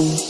Música